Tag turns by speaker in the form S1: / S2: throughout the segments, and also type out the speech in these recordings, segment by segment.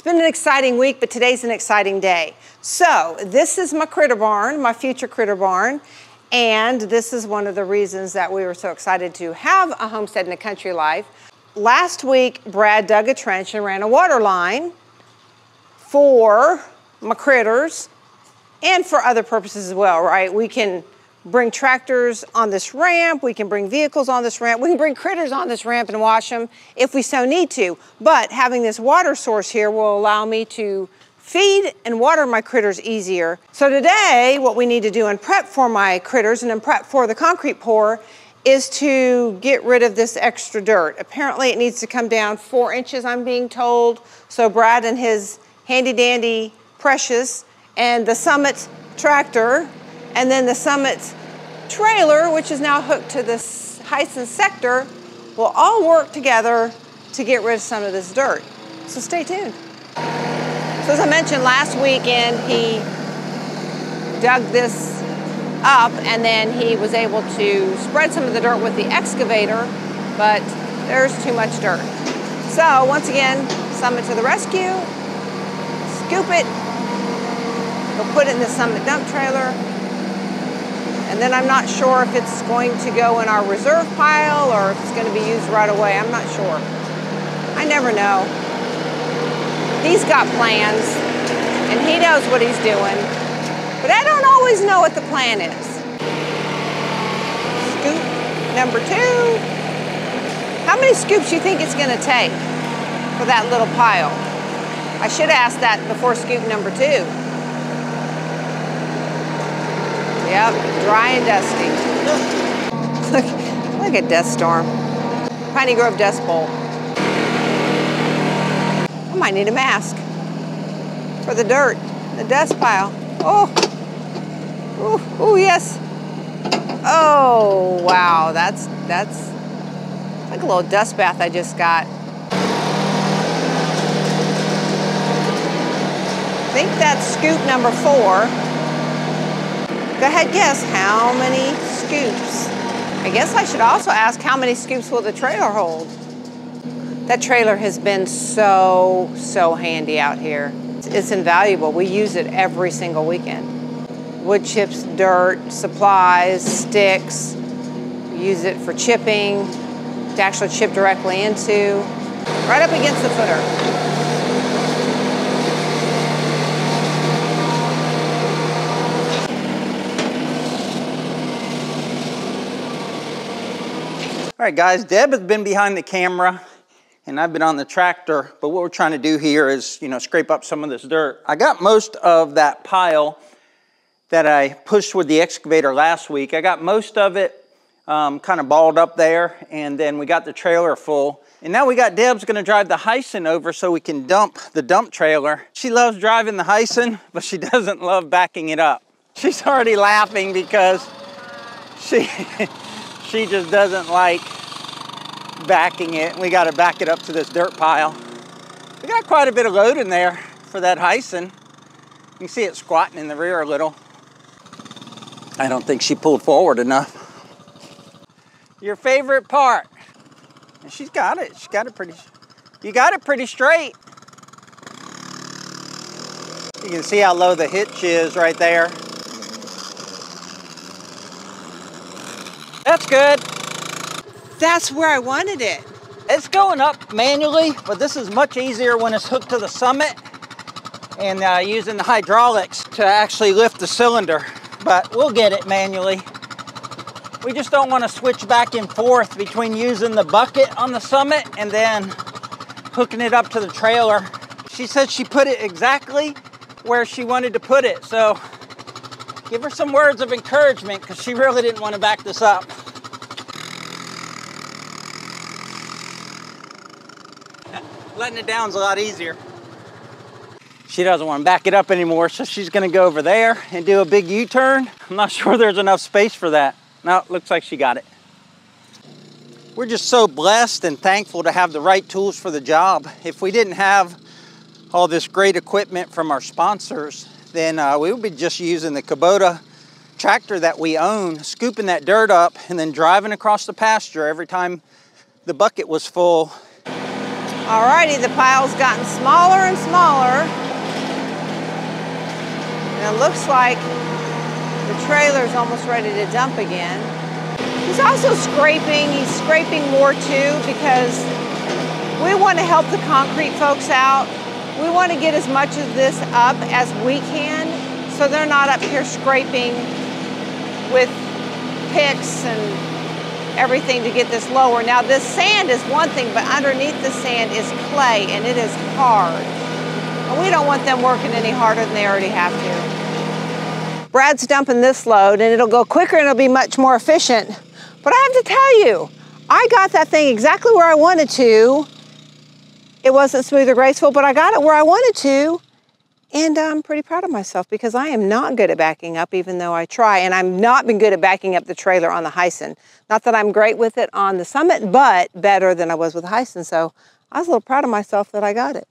S1: It's been an exciting week, but today's an exciting day. So this is my critter barn, my future critter barn. And this is one of the reasons that we were so excited to have a homestead in a country life. Last week, Brad dug a trench and ran a water line for my critters and for other purposes as well, right? We can bring tractors on this ramp, we can bring vehicles on this ramp, we can bring critters on this ramp and wash them if we so need to. But having this water source here will allow me to feed and water my critters easier. So today, what we need to do and prep for my critters and then prep for the concrete pour is to get rid of this extra dirt. Apparently it needs to come down four inches, I'm being told. So Brad and his handy dandy Precious and the Summit tractor and then the Summit trailer, which is now hooked to this Hisun sector, will all work together to get rid of some of this dirt. So stay tuned. So as I mentioned last weekend, he dug this up and then he was able to spread some of the dirt with the excavator, but there's too much dirt. So once again, Summit to the rescue, scoop it, we'll put it in the Summit dump trailer, and then I'm not sure if it's going to go in our reserve pile or if it's going to be used right away. I'm not sure. I never know. He's got plans and he knows what he's doing. But I don't always know what the plan is. Scoop number two. How many scoops do you think it's going to take for that little pile? I should ask that before scoop number two. Yep, dry and dusty. look, look at Dust Storm. Piney Grove Dust Bowl. I might need a mask for the dirt, the dust pile. Oh, oh, oh yes. Oh, wow, that's, that's like a little dust bath I just got. I think that's scoop number four. Go ahead, guess how many scoops? I guess I should also ask how many scoops will the trailer hold? That trailer has been so, so handy out here. It's invaluable. We use it every single weekend. Wood chips, dirt, supplies, sticks. Use it for chipping, to actually chip directly into, right up against the footer.
S2: All right, guys, Deb has been behind the camera and I've been on the tractor, but what we're trying to do here is, you know, scrape up some of this dirt. I got most of that pile that I pushed with the excavator last week. I got most of it um, kind of balled up there, and then we got the trailer full. And now we got Deb's gonna drive the Hisun over so we can dump the dump trailer. She loves driving the Hisun, but she doesn't love backing it up. She's already laughing because she she just doesn't like backing it. We got to back it up to this dirt pile. We got quite a bit of load in there for that Hisun. You can see it squatting in the rear a little. I don't think she pulled forward enough. Your favorite part. And she's got it. She's got it pretty, you got it pretty straight. You can see how low the hitch is right there. That's good.
S1: That's where I wanted it.
S2: It's going up manually, but this is much easier when it's hooked to the summit and uh, using the hydraulics to actually lift the cylinder. But we'll get it manually. We just don't want to switch back and forth between using the bucket on the summit and then hooking it up to the trailer. She said she put it exactly where she wanted to put it. So give her some words of encouragement because she really didn't want to back this up. Letting it down is a lot easier. She doesn't want to back it up anymore, so she's going to go over there and do a big U-turn. I'm not sure there's enough space for that. No, it looks like she got it. We're just so blessed and thankful to have the right tools for the job. If we didn't have all this great equipment from our sponsors, then uh, we would be just using the Kubota tractor that we own, scooping that dirt up and then driving across the pasture every time the bucket was full.
S1: Alrighty, the pile's gotten smaller and smaller. And it looks like the trailer's almost ready to dump again. He's also scraping, he's scraping more too because we want to help the concrete folks out. We want to get as much of this up as we can so they're not up here scraping with picks and everything to get this lower. Now this sand is one thing, but underneath the sand is clay and it is hard. And we don't want them working any harder than they already have to. Brad's dumping this load and it'll go quicker and it'll be much more efficient. But I have to tell you, I got that thing exactly where I wanted to it wasn't smooth or graceful, but I got it where I wanted to. And I'm pretty proud of myself because I am not good at backing up, even though I try. And I've not been good at backing up the trailer on the Hisun. Not that I'm great with it on the Summit, but better than I was with the Hisun. So I was a little proud of myself that I got it.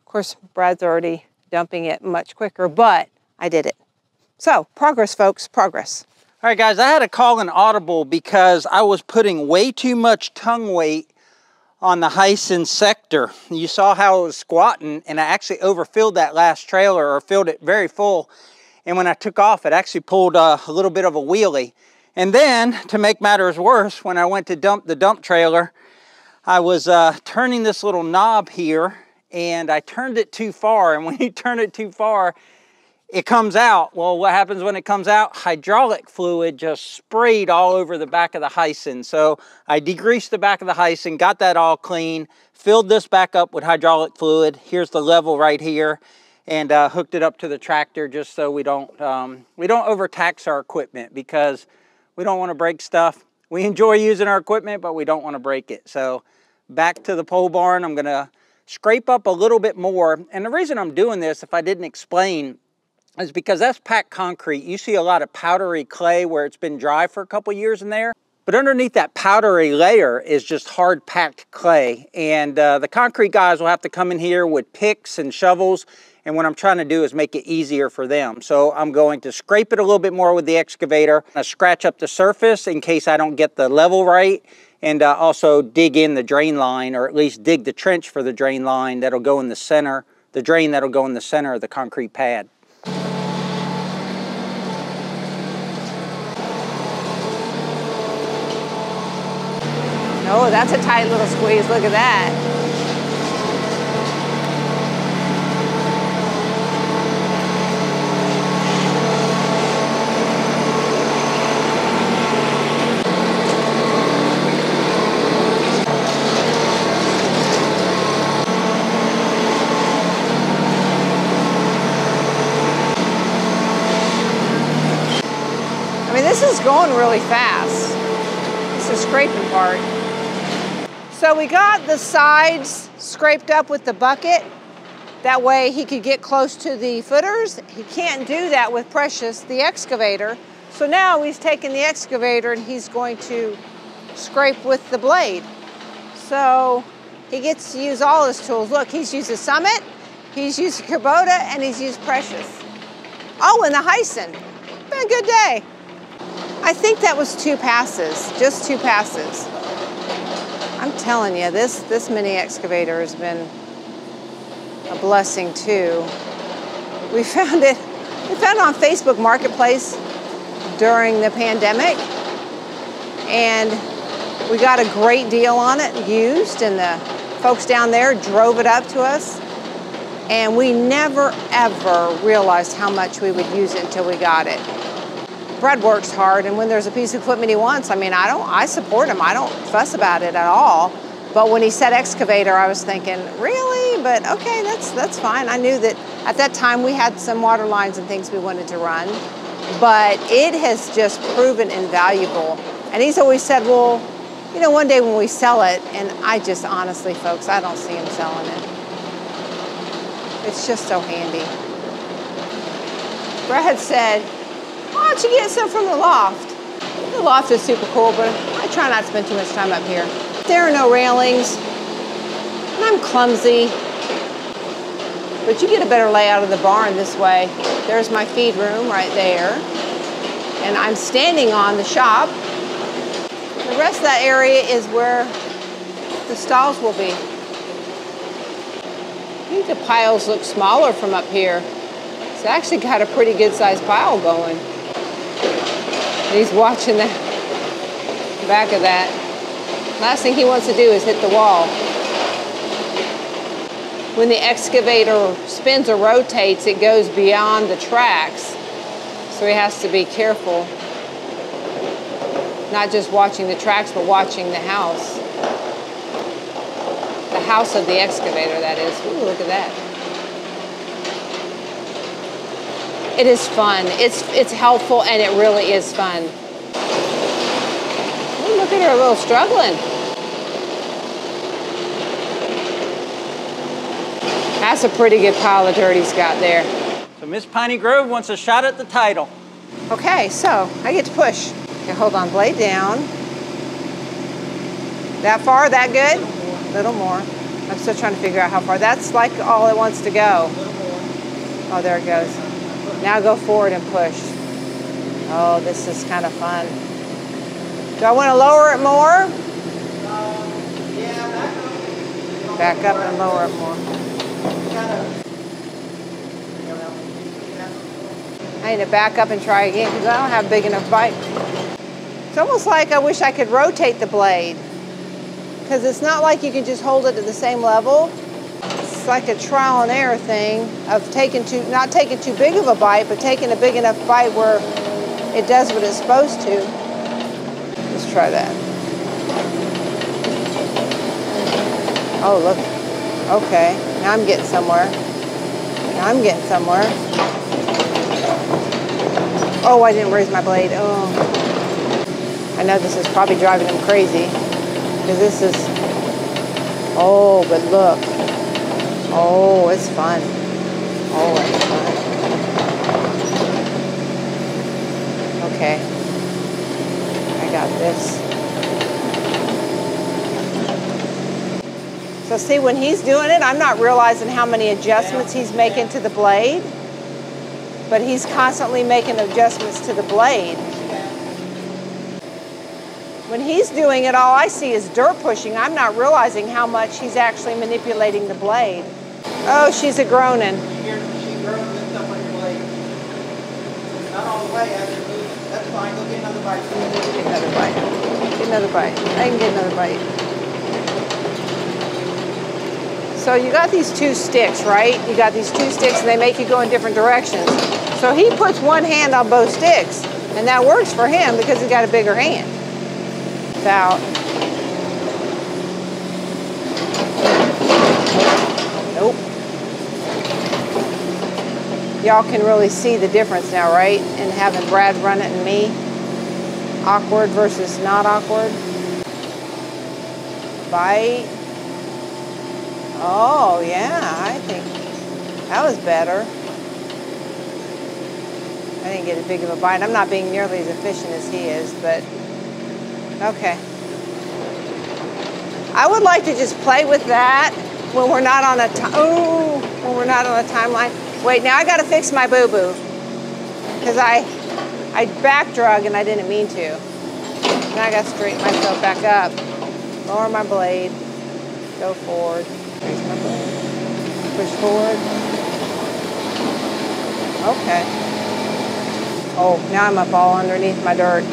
S1: Of course, Brad's already dumping it much quicker, but I did it. So progress, folks, progress.
S2: All right, guys, I had to call an audible because I was putting way too much tongue weight on the Hisun sector. You saw how it was squatting and I actually overfilled that last trailer or filled it very full. And when I took off, it actually pulled uh, a little bit of a wheelie. And then to make matters worse, when I went to dump the dump trailer, I was uh, turning this little knob here and I turned it too far. And when you turn it too far, it comes out. Well, what happens when it comes out? Hydraulic fluid just sprayed all over the back of the Hisun. So I degreased the back of the Hisun, got that all clean, filled this back up with hydraulic fluid. Here's the level right here and uh, hooked it up to the tractor just so we don't, um, we don't overtax our equipment because we don't want to break stuff. We enjoy using our equipment, but we don't want to break it. So back to the pole barn, I'm gonna scrape up a little bit more. And the reason I'm doing this, if I didn't explain, is because that's packed concrete. You see a lot of powdery clay where it's been dry for a couple years in there. But underneath that powdery layer is just hard packed clay. And uh, the concrete guys will have to come in here with picks and shovels. And what I'm trying to do is make it easier for them. So I'm going to scrape it a little bit more with the excavator. I scratch up the surface in case I don't get the level right. And uh, also dig in the drain line or at least dig the trench for the drain line that'll go in the center, the drain that'll go in the center of the concrete pad.
S1: Oh, that's a tight little squeeze. Look at that. I mean, this is going really fast. This is scraping part. So we got the sides scraped up with the bucket. That way he could get close to the footers. He can't do that with Precious, the excavator. So now he's taking the excavator and he's going to scrape with the blade. So he gets to use all his tools. Look, he's used a Summit, he's used a Kubota, and he's used Precious. Oh, and the Hyson. Been a good day. I think that was two passes, just two passes. I'm telling you, this, this mini excavator has been a blessing too. We found it, we found it on Facebook Marketplace during the pandemic and we got a great deal on it used and the folks down there drove it up to us and we never ever realized how much we would use it until we got it. Brad works hard, and when there's a piece of equipment he wants, I mean, I don't, I support him. I don't fuss about it at all. But when he said excavator, I was thinking, really? But okay, that's that's fine. I knew that at that time we had some water lines and things we wanted to run, but it has just proven invaluable. And he's always said, well, you know, one day when we sell it, and I just honestly, folks, I don't see him selling it. It's just so handy. Brad said, why don't you get some from the loft? The loft is super cool, but I try not to spend too much time up here. There are no railings, and I'm clumsy. But you get a better layout of the barn this way. There's my feed room right there. And I'm standing on the shop. The rest of that area is where the stalls will be. I think the piles look smaller from up here. It's actually got a pretty good sized pile going. He's watching the back of that. Last thing he wants to do is hit the wall. When the excavator spins or rotates, it goes beyond the tracks. So he has to be careful. Not just watching the tracks, but watching the house. The house of the excavator, that is. Ooh, look at that. It is fun. It's, it's helpful and it really is fun. Ooh, look at her a little struggling. That's a pretty good pile of dirt he's got there.
S2: So Miss Piney Grove wants a shot at the title.
S1: Okay, so I get to push. Okay, hold on, blade down. That far, that good? A little more. I'm still trying to figure out how far. That's like all it wants to go. Oh, there it goes. Now go forward and push. Oh, this is kind of fun. Do I want to lower it more? Back up and lower it more. I need to back up and try again because I don't have big enough bite. It's almost like I wish I could rotate the blade because it's not like you can just hold it at the same level. Like a trial and error thing of taking too, not taking too big of a bite, but taking a big enough bite where it does what it's supposed to. Let's try that. Oh, look. Okay, now I'm getting somewhere. Now I'm getting somewhere. Oh, I didn't raise my blade. Oh. I know this is probably driving him crazy. Because this is... Oh, but look. Oh, it's fun. Oh, it's fun. Okay. I got this. So see, when he's doing it, I'm not realizing how many adjustments he's making to the blade but he's constantly making adjustments to the blade. When he's doing it, all I see is dirt pushing. I'm not realizing how much he's actually manipulating the blade. Oh, she's a groaning.
S2: She groans up on your blade. Not all the way moving. That's fine. Go get another bite.
S1: Get another bite. Get another bite. I can get another bite. So you got these two sticks, right? You got these two sticks and they make you go in different directions. So he puts one hand on both sticks and that works for him because he's got a bigger hand. It's out. Y'all can really see the difference now, right? In having Brad run it and me. Awkward versus not awkward. Bite. Oh, yeah, I think that was better. I didn't get as big of a bite. I'm not being nearly as efficient as he is, but okay. I would like to just play with that when we're not on a time. Oh, when we're not on a timeline. Wait, now I got to fix my boo boo because I I back drug and I didn't mean to. Now I got to straighten myself back up. Lower my blade. Go forward. Raise my blade. Push forward. Okay. Oh, now I'm up all underneath my dirt.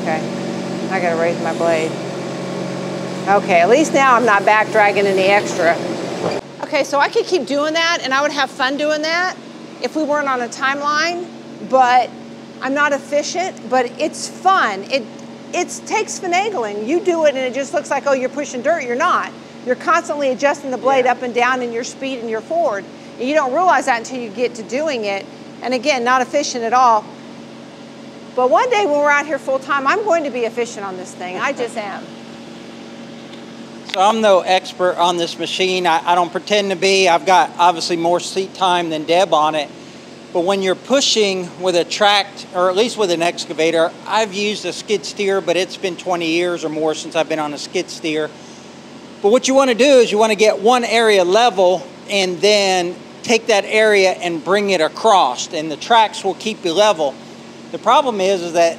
S1: Okay. I gotta raise my blade. Okay, at least now I'm not back dragging any extra. Okay, so I could keep doing that and I would have fun doing that if we weren't on a timeline, but I'm not efficient, but it's fun. It it takes finagling. You do it and it just looks like, oh, you're pushing dirt. You're not. You're constantly adjusting the blade yeah. up and down in your speed and your forward. And you don't realize that until you get to doing it. And again, not efficient at all. But one day when we're out here full time, I'm going to be efficient on this thing. I just am.
S2: So I'm no expert on this machine. I, I don't pretend to be. I've got obviously more seat time than Deb on it. But when you're pushing with a tracked, or at least with an excavator, I've used a skid steer, but it's been 20 years or more since I've been on a skid steer. But what you want to do is you want to get one area level and then take that area and bring it across, and the tracks will keep you level. The problem is, is that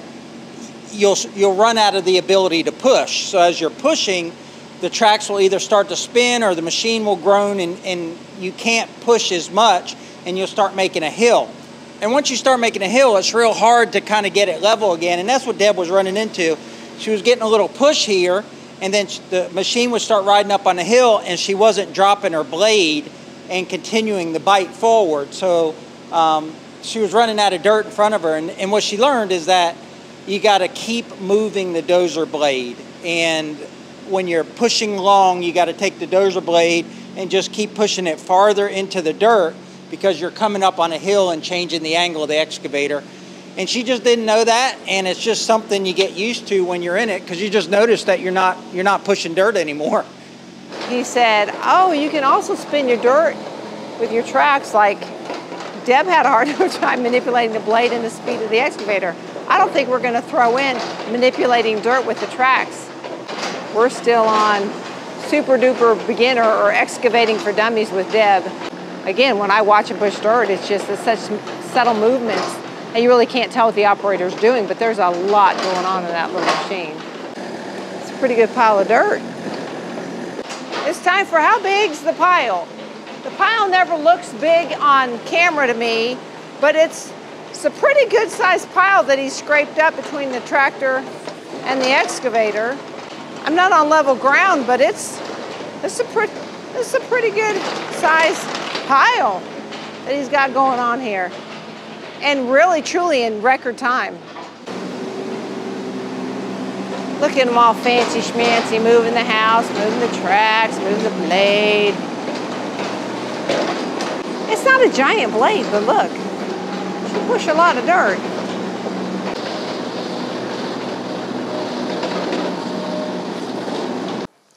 S2: you'll, you'll run out of the ability to push. So as you're pushing, the tracks will either start to spin or the machine will groan and, and you can't push as much and you'll start making a hill. And once you start making a hill, it's real hard to kind of get it level again. And that's what Deb was running into. She was getting a little push here and then the machine would start riding up on the hill and she wasn't dropping her blade and continuing the bite forward. So um, she was running out of dirt in front of her. And, and what she learned is that you got to keep moving the dozer blade. And when you're pushing long, you got to take the dozer blade and just keep pushing it farther into the dirt because you're coming up on a hill and changing the angle of the excavator. And she just didn't know that, and it's just something you get used to when you're in it because you just notice that you're not you're not pushing dirt anymore.
S1: He said, "Oh, you can also spin your dirt with your tracks like Deb had a hard time manipulating the blade and the speed of the excavator. I don't think we're going to throw in manipulating dirt with the tracks. We're still on super duper beginner or excavating for dummies with Deb. Again, when I watch a push dirt, it's just it's such subtle movements and you really can't tell what the operator's doing, but there's a lot going on in that little machine. It's a pretty good pile of dirt. It's time for how big's the pile? The pile never looks big on camera to me, but it's, it's a pretty good sized pile that he scraped up between the tractor and the excavator. I'm not on level ground, but it's, it's, a, pretty, it's a pretty good size pile that he's got going on here. And really, truly in record time. Look at him all fancy schmancy, moving the house, moving the tracks, moving the blade. It's not a giant blade, but look, she push a lot of dirt.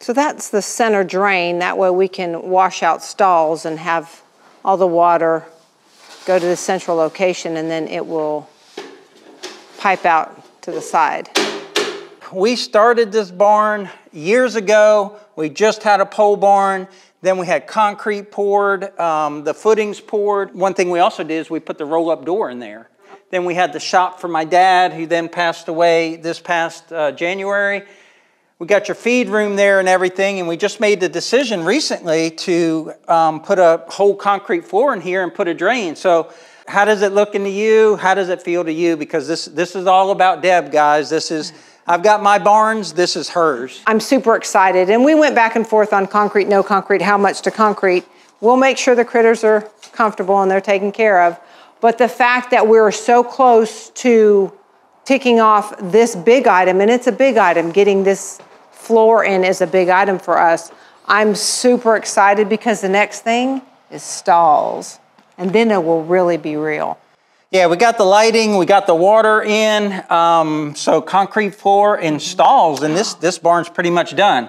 S1: So that's the center drain. That way we can wash out stalls and have all the water go to the central location and then it will pipe out to the side.
S2: We started this barn years ago. We just had a pole barn. Then we had concrete poured, um, the footings poured. One thing we also did is we put the roll-up door in there. Then we had the shop for my dad, who then passed away this past uh, January. We got your feed room there and everything, and we just made the decision recently to um, put a whole concrete floor in here and put a drain. So how does it look into you? How does it feel to you? Because this, this is all about Deb, guys. This is I've got my barns, this is hers.
S1: I'm super excited. And we went back and forth on concrete, no concrete, how much to concrete. We'll make sure the critters are comfortable and they're taken care of. But the fact that we're so close to ticking off this big item, and it's a big item, getting this floor in is a big item for us. I'm super excited because the next thing is stalls. And then it will really be real.
S2: Yeah, we got the lighting, we got the water in, um, so concrete floor and stalls, and this, this barn's pretty much done.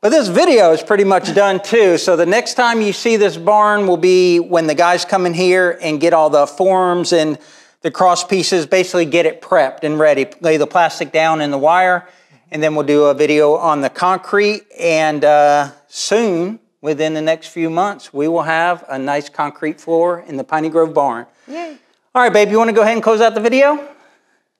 S2: But this video is pretty much done too, so the next time you see this barn will be when the guys come in here and get all the forms and the cross pieces, basically get it prepped and ready. Lay the plastic down in the wire, and then we'll do a video on the concrete, and uh, soon, within the next few months, we will have a nice concrete floor in the Piney Grove barn.
S1: Yay.
S2: All right, babe, you want to go ahead and close out the video?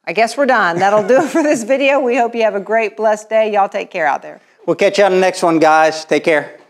S1: I guess we're done. That'll do it for this video. We hope you have a great, blessed day. Y'all take care out there.
S2: We'll catch you on the next one, guys. Take care.